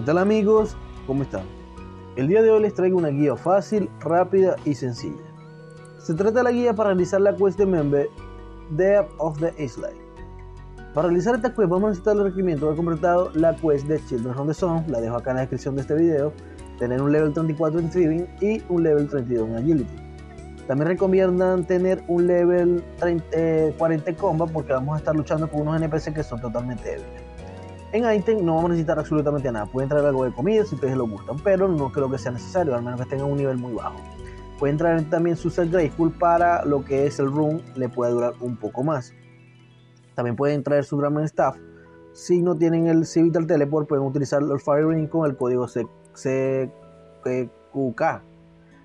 ¿Qué tal amigos? ¿Cómo están? El día de hoy les traigo una guía fácil, rápida y sencilla. Se trata de la guía para realizar la quest de Member Depth of the Island. Para realizar esta quest vamos a necesitar el requerimiento de completado la quest de Children of the Sun, la dejo acá en la descripción de este video, tener un level 34 en Thieving y un level 32 en Agility. También recomiendan tener un level 30, 40 en Combat porque vamos a estar luchando con unos NPC que son totalmente débiles. En item no vamos a necesitar absolutamente nada. Pueden traer algo de comida si ustedes lo gustan, pero no creo que sea necesario, al menos que tengan un nivel muy bajo. Pueden traer también su set Graceful para lo que es el room, le puede durar un poco más. También pueden traer su Grammar Staff. Si no tienen el Civital Teleport, pueden utilizar el Fire Ring con el código CQK.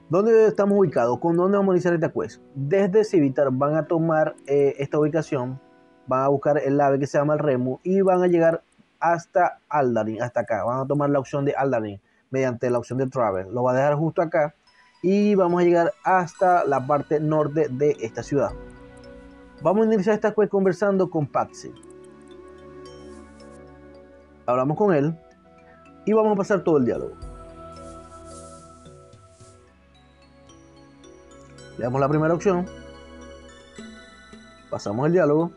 ¿Dónde estamos ubicados? ¿Con dónde vamos a iniciar esta quest? Desde Civitar van a tomar eh, esta ubicación, van a buscar el ave que se llama el Remu y van a llegar hasta Aldarin, hasta acá. Van a tomar la opción de Aldarin mediante la opción de Travel. Lo va a dejar justo acá y vamos a llegar hasta la parte norte de esta ciudad. Vamos a iniciar esta quest conversando con Patsy. Hablamos con él y vamos a pasar todo el diálogo. Le damos la primera opción. Pasamos el diálogo.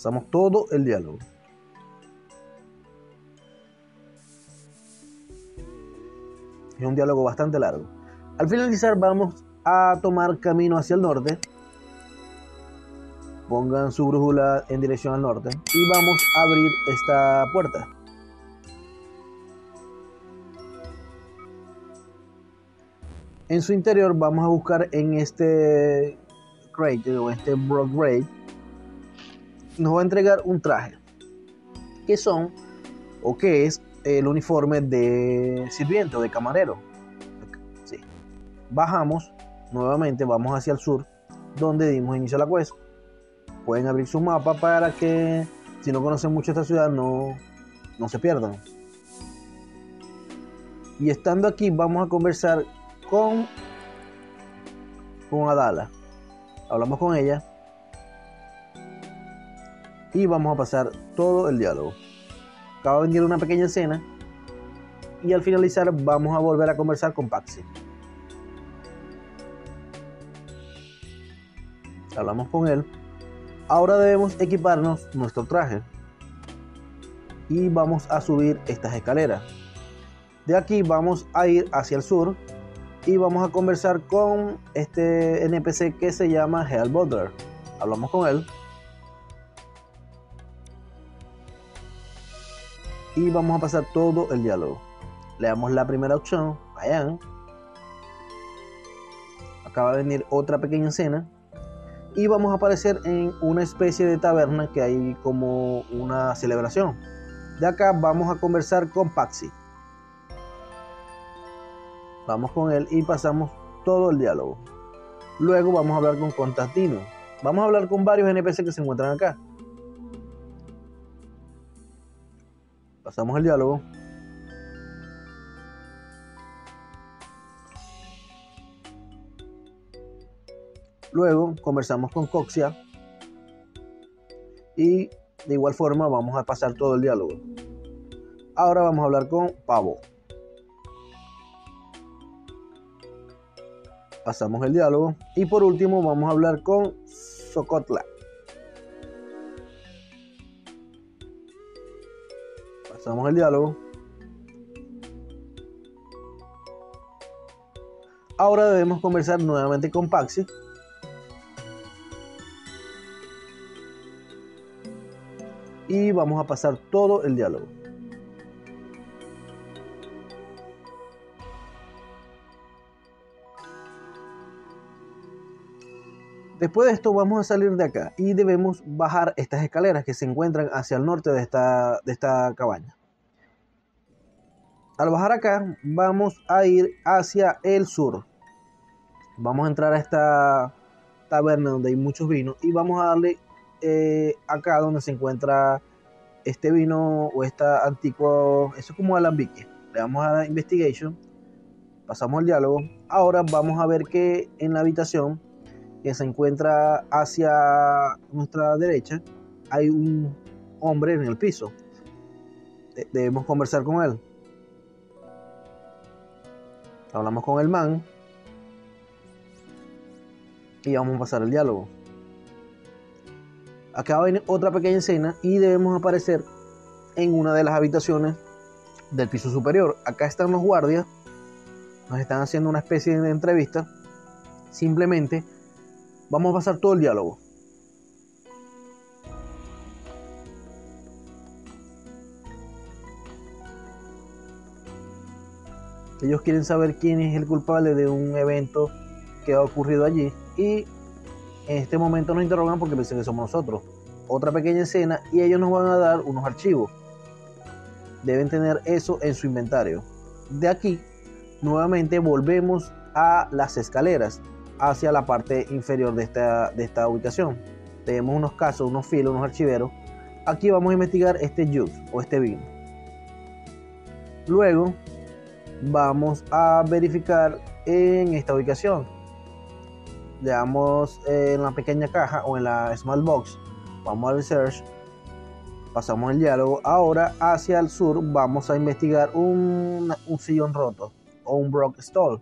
Pasamos todo el diálogo. Es un diálogo bastante largo. Al finalizar vamos a tomar camino hacia el norte. Pongan su brújula en dirección al norte y vamos a abrir esta puerta. En su interior vamos a buscar en este crate o este broad grade nos va a entregar un traje que son o que es el uniforme de sirviente o de camarero. Sí. bajamos nuevamente vamos hacia el sur donde dimos inicio a la quest pueden abrir su mapa para que si no conocen mucho esta ciudad no, no se pierdan. Y estando aquí vamos a conversar con con Adala. Hablamos con ella y vamos a pasar todo el diálogo. Acaba de venir una pequeña escena y al finalizar vamos a volver a conversar con Paxi. Hablamos con él. Ahora debemos equiparnos nuestro traje y vamos a subir estas escaleras. De aquí vamos a ir hacia el sur y vamos a conversar con este NPC que se llama Hellbother. Hablamos con él y vamos a pasar todo el diálogo. Le damos la primera opción, vayan. Acaba de venir otra pequeña escena y vamos a aparecer en una especie de taberna que hay como una celebración. De acá vamos a conversar con Paxi. Vamos con él y pasamos todo el diálogo. Luego vamos a hablar con Constantino. Vamos a hablar con varios NPC que se encuentran acá. Pasamos el diálogo. Luego conversamos con Coxia. Y de igual forma vamos a pasar todo el diálogo. Ahora vamos a hablar con Pavo. Pasamos el diálogo. Y por último vamos a hablar con Socotla. Pasamos el diálogo. Ahora debemos conversar nuevamente con Paxi. Y vamos a pasar todo el diálogo. Después de esto vamos a salir de acá y debemos bajar estas escaleras que se encuentran hacia el norte de esta, de esta cabaña. Al bajar acá vamos a ir hacia el sur. Vamos a entrar a esta taberna donde hay muchos vinos y vamos a darle eh, acá donde se encuentra este vino o esta antiguo, eso es como alambique. Le vamos a dar investigation pasamos el diálogo. Ahora vamos a ver que en la habitación que se encuentra hacia nuestra derecha hay un hombre en el piso. Debemos conversar con él. Hablamos con el man y vamos a pasar el diálogo. Acá va a otra pequeña escena y debemos aparecer en una de las habitaciones del piso superior. Acá están los guardias, nos están haciendo una especie de entrevista. Simplemente vamos a pasar todo el diálogo. Ellos quieren saber quién es el culpable de un evento que ha ocurrido allí y en este momento nos interrogan porque piensan que somos nosotros. Otra pequeña escena y ellos nos van a dar unos archivos. Deben tener eso en su inventario. De aquí, nuevamente volvemos a las escaleras hacia la parte inferior de esta, de esta ubicación. Tenemos unos casos, unos filos, unos archiveros. Aquí vamos a investigar este juice o este vino. Luego vamos a verificar en esta ubicación le damos eh, en la pequeña caja o en la small box, vamos a research, pasamos el diálogo. Ahora hacia el sur vamos a investigar un, un sillón roto o un broke stall.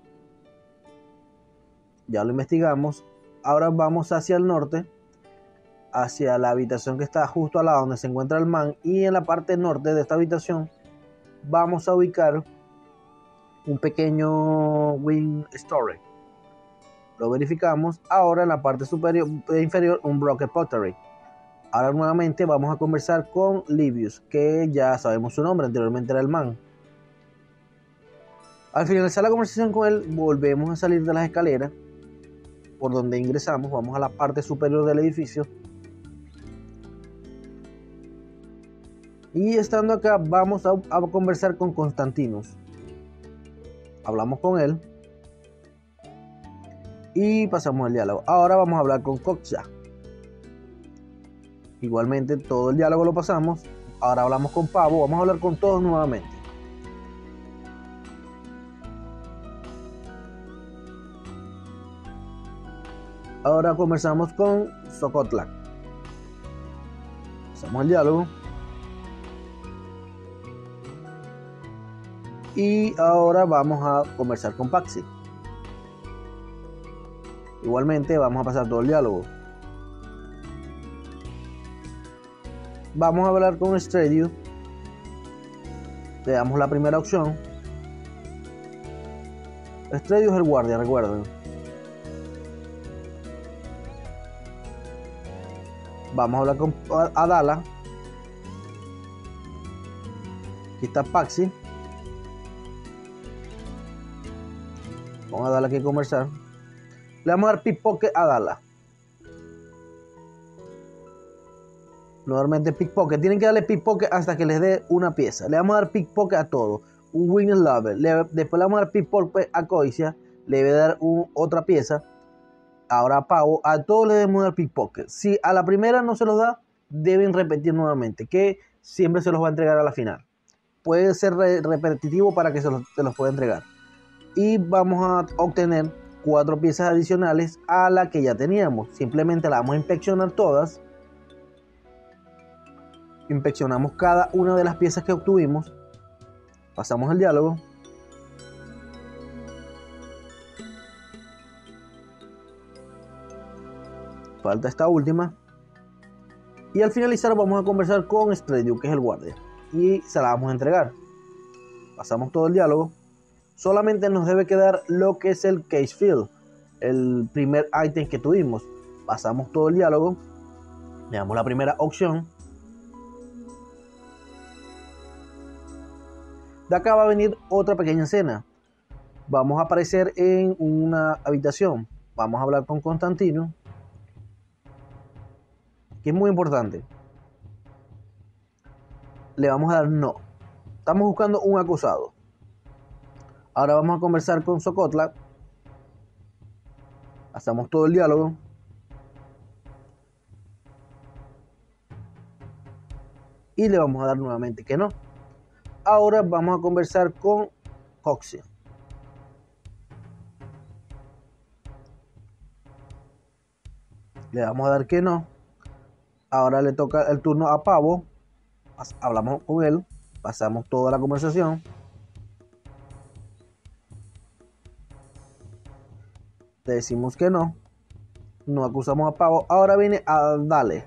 Ya lo investigamos. Ahora vamos hacia el norte, hacia la habitación que está justo al lado donde se encuentra el man. Y en la parte norte de esta habitación vamos a ubicar un pequeño wing story lo verificamos. Ahora en la parte superior e inferior un broken pottery. Ahora nuevamente vamos a conversar con Livius, que ya sabemos su nombre, anteriormente era el man. Al finalizar la conversación con él, volvemos a salir de las escaleras por donde ingresamos, vamos a la parte superior del edificio. Y estando acá, vamos a, conversar con Constantinos. Hablamos con él y pasamos el diálogo. Ahora vamos a hablar con Coxa. Igualmente todo el diálogo lo pasamos. Ahora hablamos con Pavo. Vamos a hablar con todos nuevamente. Ahora conversamos con Socotlac. Pasamos el diálogo. Y ahora vamos a conversar con Paxi. Igualmente vamos a pasar todo el diálogo. Vamos a hablar con Stradio. Le damos la primera opción. Stradio es el guardia, recuerden. Vamos a hablar con Adala. Aquí está Paxi. Vamos a darle aquí conversar. Le vamos a dar pickpocket a Dala. Normalmente pickpocket. Tienen que darle pickpocket hasta que les dé una pieza. Le vamos a dar pickpocket a todo. Un win lover. después le vamos a dar pickpocket a Coisia. Le voy a dar otra pieza. Ahora a Pavo. A todos le debemos dar pickpocket. Si a la primera no se los da, deben repetir nuevamente. Que siempre se los va a entregar a la final. Puede ser repetitivo para que se los, se los pueda entregar. Y vamos a obtener cuatro piezas adicionales a la que ya teníamos. Simplemente la vamos a inspeccionar todas. Inspeccionamos cada una de las piezas que obtuvimos. Pasamos el diálogo. Falta esta última. Y al finalizar vamos a conversar con Stredio, que es el guardia. Y se la vamos a entregar. Pasamos todo el diálogo solamente nos debe quedar lo que es el case field, el primer ítem que tuvimos. Pasamos todo el diálogo, le damos la primera opción. De acá va a venir otra pequeña escena. Vamos a aparecer en una habitación. Vamos a hablar con Constantino que es muy importante, le vamos a dar no. Estamos buscando un acusado. Ahora vamos a conversar con Socotla. Hacemos todo el diálogo. Y le vamos a dar nuevamente que no. Ahora vamos a conversar con Coxia. Le vamos a dar que no. Ahora le toca el turno a Pavo. Hablamos con él. Pasamos toda la conversación. Decimos que no. No acusamos a Pavo. Ahora viene a Dale.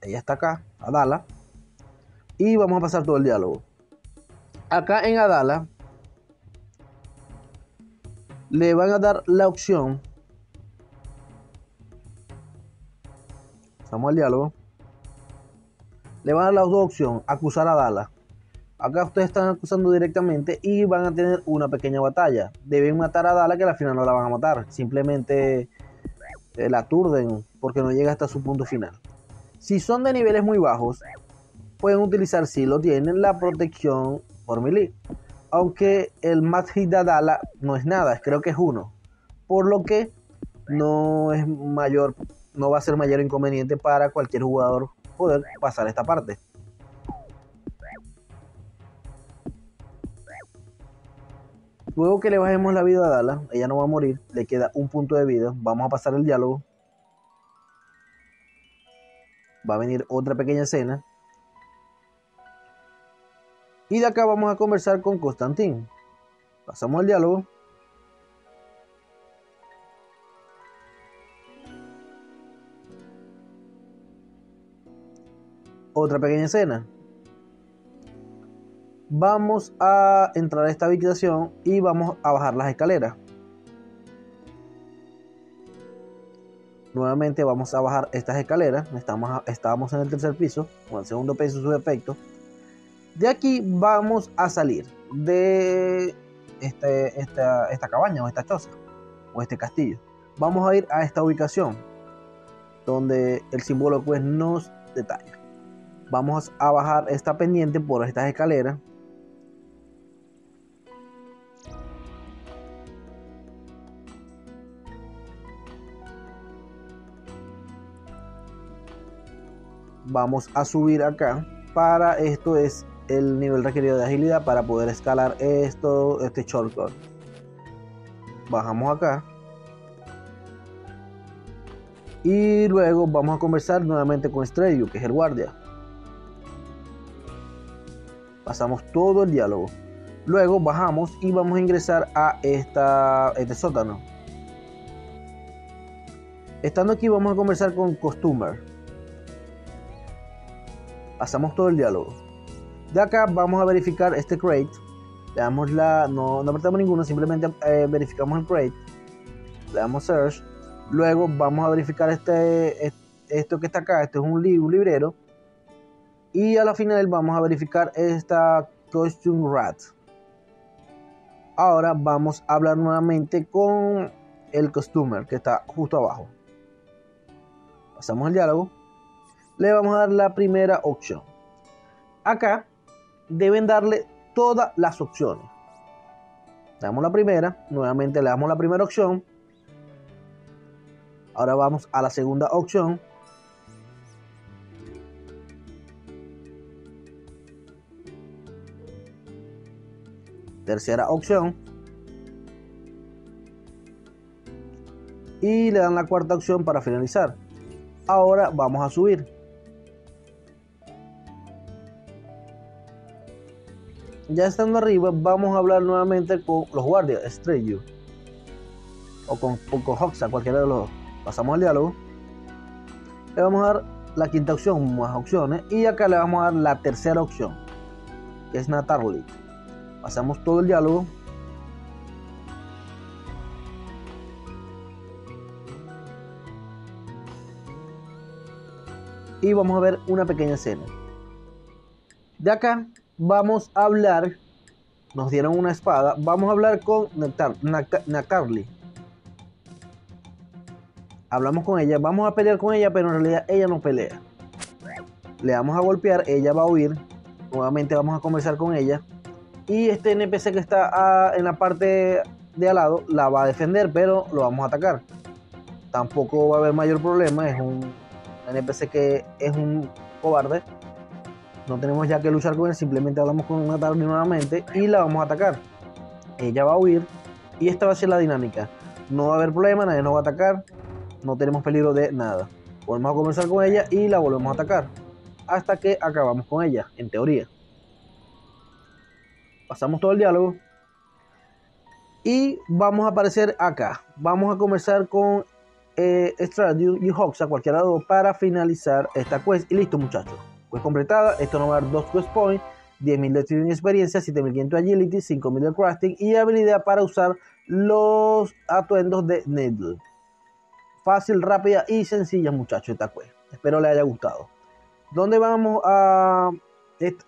Ella está acá, Adala. Y vamos a pasar todo el diálogo. Acá en Adala le van a dar la opción. Estamos al diálogo. Le van a dar la dos opción, acusar a Dala. Acá ustedes están acusando directamente y van a tener una pequeña batalla. Deben matar a Dala que al final no la van a matar. Simplemente eh, la aturden porque no llega hasta su punto final. Si son de niveles muy bajos, pueden utilizar si lo tienen la protección por melee aunque el Magic de Adala no es nada, creo que es uno, por lo que no es mayor, no va a ser mayor inconveniente para cualquier jugador poder pasar esta parte. Luego que le bajemos la vida a Dala, ella no va a morir, le queda un punto de vida. Vamos a pasar el diálogo. Va a venir otra pequeña escena y de acá vamos a conversar con Constantín. Pasamos al diálogo. Otra pequeña escena. Vamos a entrar a esta habitación y vamos a bajar las escaleras. Nuevamente vamos a bajar estas escaleras. Estamos, estábamos en el tercer piso, con el segundo piso su efecto. De aquí vamos a salir de este, esta, esta cabaña o esta choza o este castillo. Vamos a ir a esta ubicación donde el símbolo pues nos detalla. Vamos a bajar esta pendiente por estas escaleras. Vamos a subir acá. Para esto es el nivel requerido de agilidad para poder escalar esto, este shortcut. Bajamos acá. Y luego vamos a conversar nuevamente con Estrello, que es el guardia. Pasamos todo el diálogo. Luego bajamos y vamos a ingresar a esta, este sótano. Estando aquí vamos a conversar con Costumer. Pasamos todo el diálogo. De acá vamos a verificar este crate. Le damos la. No, no apretamos ninguno, simplemente eh, verificamos el crate. Le damos search. Luego vamos a verificar este, esto que está acá. Este es un, librero. Y a la final vamos a verificar esta costume rat. Ahora vamos a hablar nuevamente con el customer que está justo abajo. Pasamos el diálogo. Le vamos a dar la primera opción. Acá deben darle todas las opciones. Le damos la primera, nuevamente le damos la primera opción. Ahora vamos a la segunda opción. Tercera opción. Y le dan la cuarta opción para finalizar. Ahora vamos a subir. Ya estando arriba, vamos a hablar nuevamente con los guardias, Estrello. O con, o con Hoxa, cualquiera de los dos. Pasamos al diálogo. Le vamos a dar la quinta opción, más opciones. Y acá le vamos a dar la tercera opción, que es Natalie. Pasamos todo el diálogo. Y vamos a ver una pequeña escena. De acá vamos a hablar, nos dieron una espada, vamos a hablar con Natalie. Hablamos con ella, vamos a pelear con ella, pero en realidad ella no pelea. Le vamos a golpear, ella va a huir. Nuevamente vamos a conversar con ella. Y este NPC que está ah, en la parte de al lado la va a defender, pero lo vamos a atacar. Tampoco va a haber mayor problema, es un NPC que es un cobarde no tenemos ya que luchar con él, simplemente hablamos con una tarde nuevamente y la vamos a atacar. Ella va a huir y esta va a ser la dinámica. No va a haber problema, nadie nos va a atacar. no tenemos peligro de nada. Volvemos a conversar con ella y la volvemos a atacar. Hasta que acabamos con ella, en teoría. Pasamos todo el diálogo. Y vamos a aparecer acá. Vamos a conversar con eh, y Hoxa, cualquiera de dos, para finalizar esta quest. Y listo, muchachos. Quest completada. Esto nos va a dar dos quest points. 10.000 de trading experiencia, 7.500 de agility, 5.000 de crafting y habilidad para usar los atuendos de Needle. Fácil, rápida y sencilla, muchachos, esta quest. Espero les haya gustado. ¿Dónde vamos a,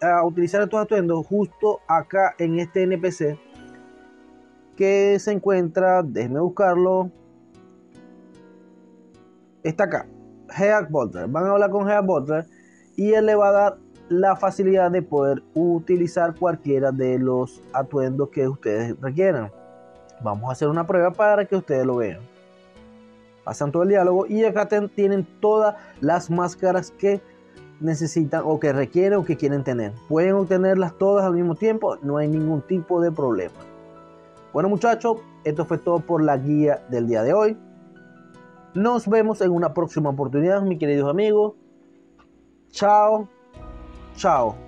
a utilizar estos atuendos? Justo acá en este NPC que se encuentra, déjenme buscarlo, está acá, Head Butler. Van a hablar con Head Butler y él le va a dar la facilidad de poder utilizar cualquiera de los atuendos que ustedes requieran. Vamos a hacer una prueba para que ustedes lo vean. Pasan todo el diálogo y acá tienen todas las máscaras que necesitan o que requieren o que quieren tener. Pueden obtenerlas todas al mismo tiempo, no hay ningún tipo de problema. Bueno muchachos, esto fue todo por la guía del día de hoy. Nos vemos en una próxima oportunidad, mis queridos amigos. Chao, chao.